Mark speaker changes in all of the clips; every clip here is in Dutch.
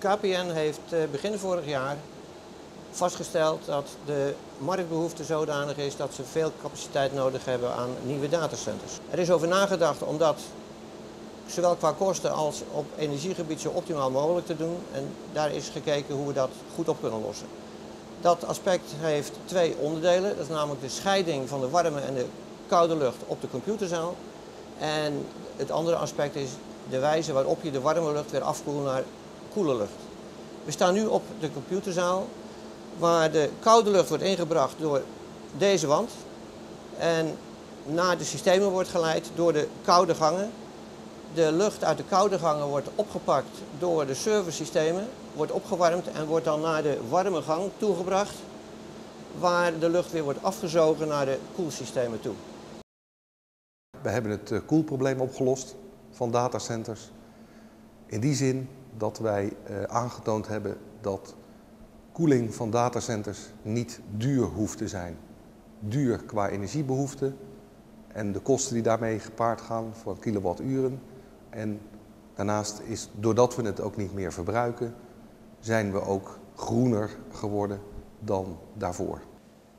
Speaker 1: KPN heeft eh, begin vorig jaar vastgesteld dat de marktbehoefte zodanig is dat ze veel capaciteit nodig hebben aan nieuwe datacenters. Er is over nagedacht om dat zowel qua kosten als op energiegebied zo optimaal mogelijk te doen. En daar is gekeken hoe we dat goed op kunnen lossen. Dat aspect heeft twee onderdelen. Dat is namelijk de scheiding van de warme en de koude lucht op de computerzaal. En het andere aspect is de wijze waarop je de warme lucht weer afkoelt naar koele lucht. We staan nu op de computerzaal waar de koude lucht wordt ingebracht door deze wand. En naar de systemen wordt geleid door de koude gangen. De lucht uit de koude gangen wordt opgepakt door de serversystemen, wordt opgewarmd en wordt dan naar de warme gang toegebracht, waar de lucht weer wordt afgezogen naar de koelsystemen toe.
Speaker 2: We hebben het eh, koelprobleem opgelost van datacenters. In die zin dat wij eh, aangetoond hebben dat koeling van datacenters niet duur hoeft te zijn. Duur qua energiebehoefte en de kosten die daarmee gepaard gaan voor kilowatturen. En daarnaast is, doordat we het ook niet meer verbruiken, zijn we ook groener geworden dan daarvoor.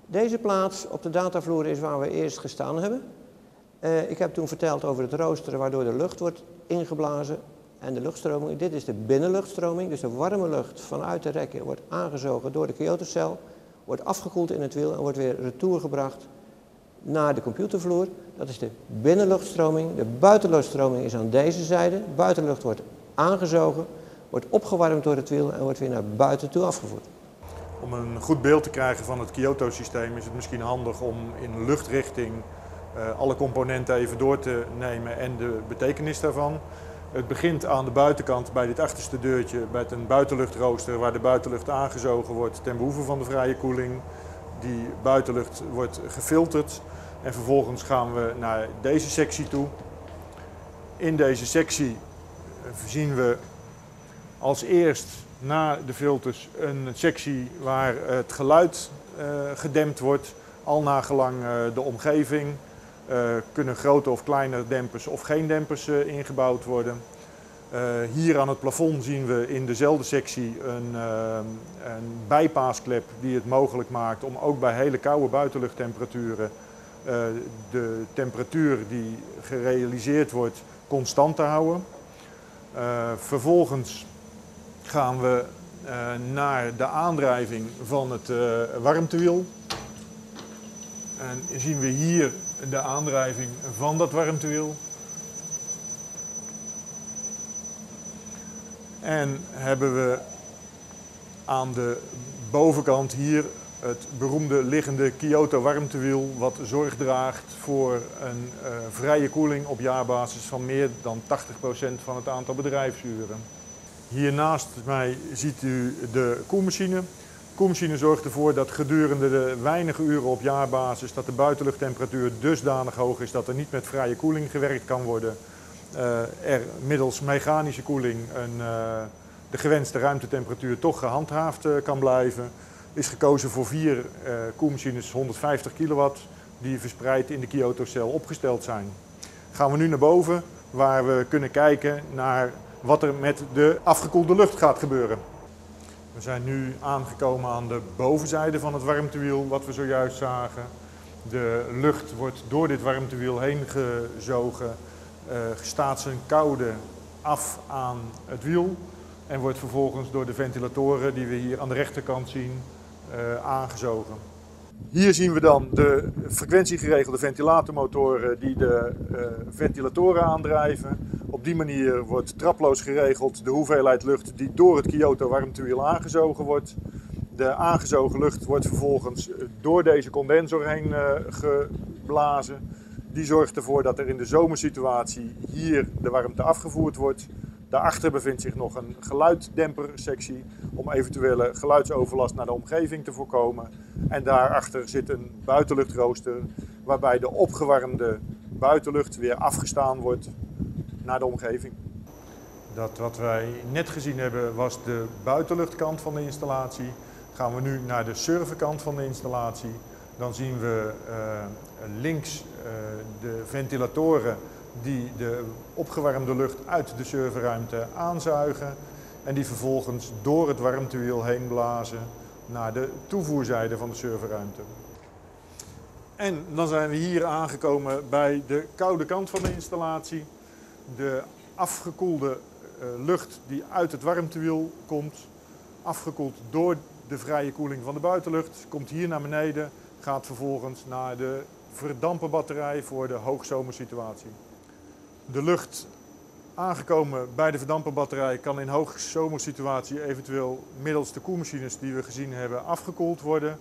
Speaker 1: Deze plaats op de datavloer is waar we eerst gestaan hebben. Uh, ik heb toen verteld over het roosteren waardoor de lucht wordt ingeblazen en de luchtstroming. Dit is de binnenluchtstroming, dus de warme lucht vanuit de rekken wordt aangezogen door de Kyoto-cel, wordt afgekoeld in het wiel en wordt weer retourgebracht naar de computervloer. Dat is de binnenluchtstroming. De buitenluchtstroming is aan deze zijde. Buitenlucht wordt aangezogen, wordt opgewarmd door het wiel en wordt weer naar buiten toe afgevoerd.
Speaker 3: Om een goed beeld te krijgen van het Kyoto-systeem is het misschien handig om in luchtrichting uh, alle componenten even door te nemen en de betekenis daarvan. Het begint aan de buitenkant bij dit achterste deurtje met een buitenluchtrooster waar de buitenlucht aangezogen wordt ten behoeve van de vrije koeling. Die buitenlucht wordt gefilterd en vervolgens gaan we naar deze sectie toe. In deze sectie zien we als eerst na de filters een sectie waar het geluid uh, gedempt wordt, al nagelang uh, de omgeving. Uh, kunnen grote of kleine dempers of geen dempers uh, ingebouwd worden. Uh, hier aan het plafond zien we in dezelfde sectie een, een, bijpaasklep die het mogelijk maakt om ook bij hele koude buitenluchttemperaturen de temperatuur die gerealiseerd wordt constant te houden. vervolgens gaan we naar de aandrijving van het warmtewiel. En zien we hier de aandrijving van dat warmtewiel. En hebben we aan de bovenkant hier het beroemde liggende Kyoto warmtewiel wat zorg draagt voor een uh, vrije koeling op jaarbasis van meer dan 80% van het aantal bedrijfsuren. Hiernaast mij ziet u de koelmachine koelmachine zorgt ervoor dat gedurende de weinige uren op jaarbasis dat de buitenluchttemperatuur dusdanig hoog is dat er niet met vrije koeling gewerkt kan worden. Uh, er middels mechanische koeling een, uh, de gewenste ruimtetemperatuur toch gehandhaafd uh, kan blijven. Is gekozen voor vier koelmachines 150 kilowatt die verspreid in de Kyoto-cel opgesteld zijn. Gaan we nu naar boven waar we kunnen kijken naar wat er met de afgekoelde lucht gaat gebeuren. We zijn nu aangekomen aan de bovenzijde van het warmtewiel, wat we zojuist zagen. De lucht wordt door dit warmtewiel heen gezogen, uh, staat zijn koude af aan het wiel en wordt vervolgens door de ventilatoren die we hier aan de rechterkant zien uh, aangezogen. Hier zien we dan de frequentiegeregelde ventilatormotoren die de uh, ventilatoren aandrijven. Op die manier wordt traploos geregeld de hoeveelheid lucht die door het Kyoto warmtewiel aangezogen wordt. De aangezogen lucht wordt vervolgens door deze condensor heen uh, geblazen. Die zorgt ervoor dat er in de zomersituatie hier de warmte afgevoerd wordt. Daarachter bevindt zich nog een geluiddempersectie om eventuele geluidsoverlast naar de omgeving te voorkomen. En daarachter zit een buitenluchtrooster waarbij de opgewarmde buitenlucht weer afgestaan wordt naar de omgeving. Dat wat wij net gezien hebben was de buitenluchtkant van de installatie. Gaan we nu naar de serverkant van de installatie. Dan zien we uh, links uh, de ventilatoren die de opgewarmde lucht uit de serverruimte aanzuigen. en die vervolgens door het warmtewiel heen blazen naar de toevoerzijde van de serverruimte. En dan zijn we hier aangekomen bij de koude kant van de installatie. De afgekoelde uh, lucht die uit het warmtewiel komt, afgekoeld door de vrije koeling van de buitenlucht, komt hier naar beneden, gaat vervolgens naar de verdamperbatterij voor de hoogzomersituatie. De lucht aangekomen bij de verdamperbatterij kan in hoogzomersituatie eventueel middels de koelmachines die we gezien hebben afgekoeld worden.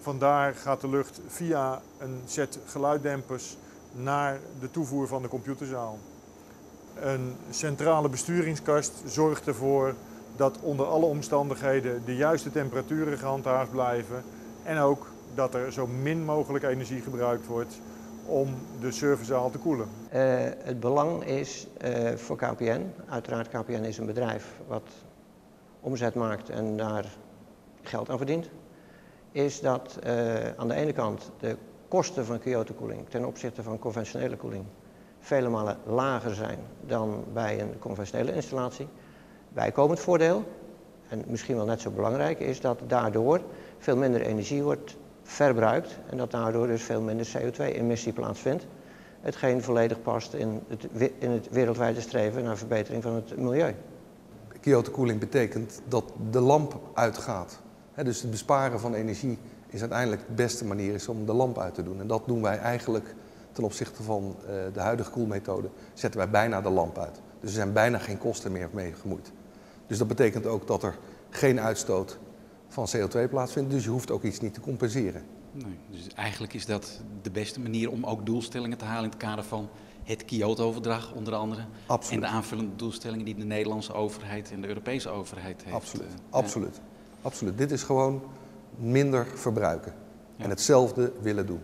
Speaker 3: Vandaar gaat de lucht via een set geluiddempers naar de toevoer van de computerzaal. Een centrale besturingskast zorgt ervoor dat onder alle omstandigheden de juiste temperaturen gehandhaafd blijven en ook dat er zo min mogelijk energie gebruikt wordt om de serverzaal te koelen.
Speaker 1: Uh, het belang is uh, voor KPN, uiteraard KPN is een bedrijf wat omzet maakt en daar geld aan verdient, is dat uh, aan de ene kant de kosten van Kyoto-koeling ten opzichte van conventionele koeling vele malen lager zijn dan bij een conventionele installatie. Bijkomend voordeel, en misschien wel net zo belangrijk, is dat daardoor veel minder energie wordt verbruikt en dat daardoor dus veel minder CO2-emissie plaatsvindt. Hetgeen volledig past in het, in het wereldwijde streven naar verbetering van het milieu.
Speaker 2: Kyoto-koeling betekent dat de lamp uitgaat. dus het besparen van energie is uiteindelijk de beste manier is om de lamp uit te doen. En dat doen wij eigenlijk ten opzichte van uh, de huidige koelmethode, zetten wij bijna de lamp uit. Dus er zijn bijna geen kosten meer mee gemoeid. Dus dat betekent ook dat er geen uitstoot van CO2 plaatsvindt, dus je hoeft ook iets niet te compenseren.
Speaker 4: Nee, dus eigenlijk is dat de beste manier om ook doelstellingen te halen in het kader van het Kyoto-overdrag onder andere.
Speaker 2: Absoluut.
Speaker 4: En de aanvullende doelstellingen die de Nederlandse overheid en de Europese overheid heeft.
Speaker 2: Absoluut, uh, absoluut. Ja. absoluut. Dit is gewoon minder verbruiken ja. en hetzelfde willen doen.